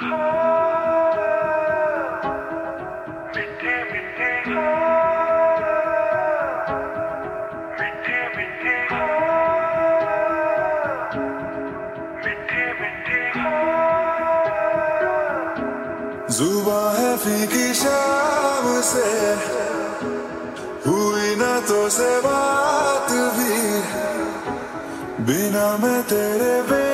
जुबा है फीकी शाम से हुई ना तो से बात भी बिना मैं तेरे बेमजा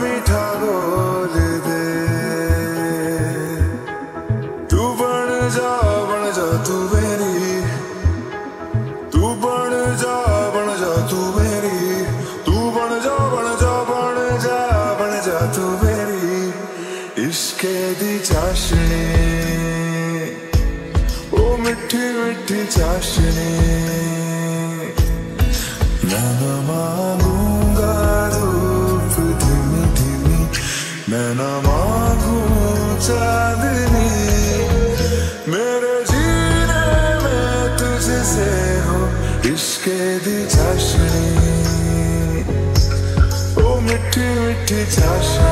मीठा बोल दे तू बन जा बन जा तू मेरी तू बन जा बन जा तू मेरी तू बन जा बन जा बन जा बन जा तू मेरी इश्के दी चाशनी ओ मिठी मिठी चाशनी मैं न न मांगू चांदनी। मेरे जीने में तुझसे हो इश्के दी चाशनी ओ मिठी मिठी चाशनी।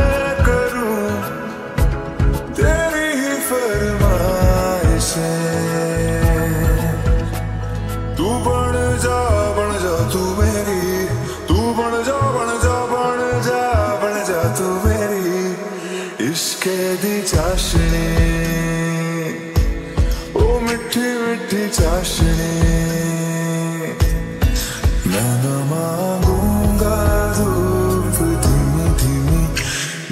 तू बन जा बन जा तू मेरी। तू बन जा बन जा बन जा बन जा तू मेरी। इश्के दी चाशनी। ओ मिठी मिठी चाशनी। मैं न मांगूँगा धूप धीमी धीमी।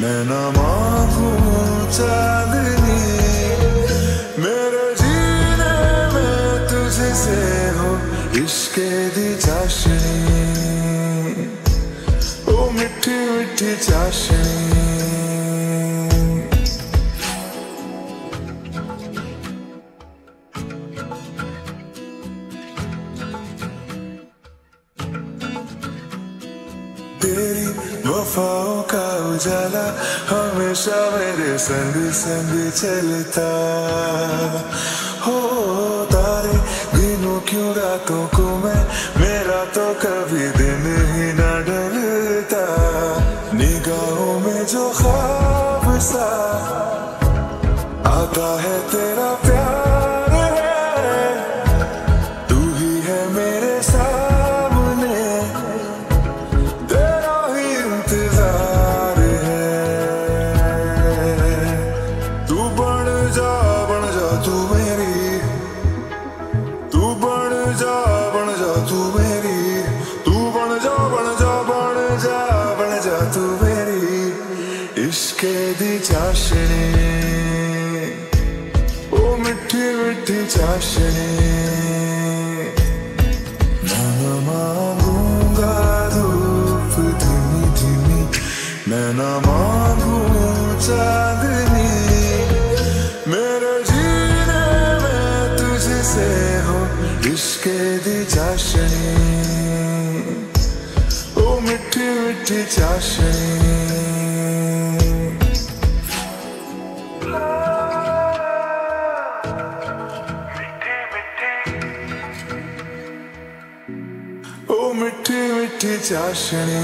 मैं न का उजाला, हमेशा मेरे संग संग चलता। हो तारे, दिनों क्यों रातों को मैं, मेरा तो कभी दिन ही न ढलता निगाहों में जो ख्वाब सा आता है तेरा तू मेरी इश्के ओ मिठी मिठी चाशनी। मैं मांगूँगा धूप धीमी धीमी। मैं न मांगू चांदनी। तुझसे हो इश्के दी चाशनी। मिठी मिठी चाशनी मिठे मिठे ओ मिठी मिठी चाशनी